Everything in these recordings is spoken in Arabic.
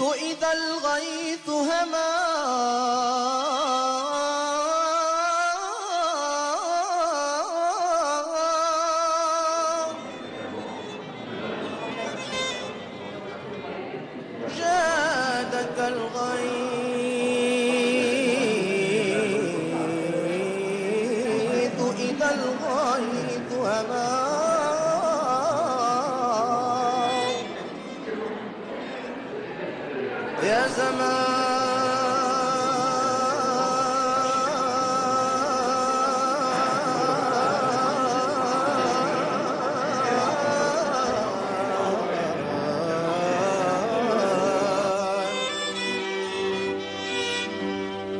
إذا الغيث هما. جادك الغيث إذا الغيث هما. يا زمان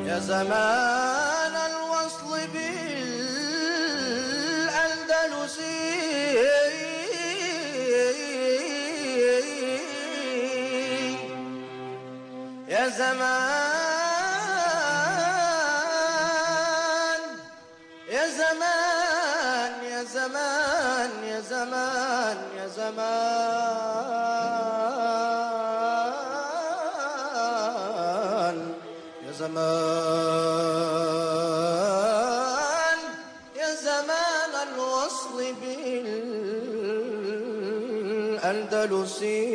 يا زمان الوصل بالأندلسي. يا زمان يا زمان يا زمان يا زمان يا زمان يا زمان يا زمان الوصل بالأندلسي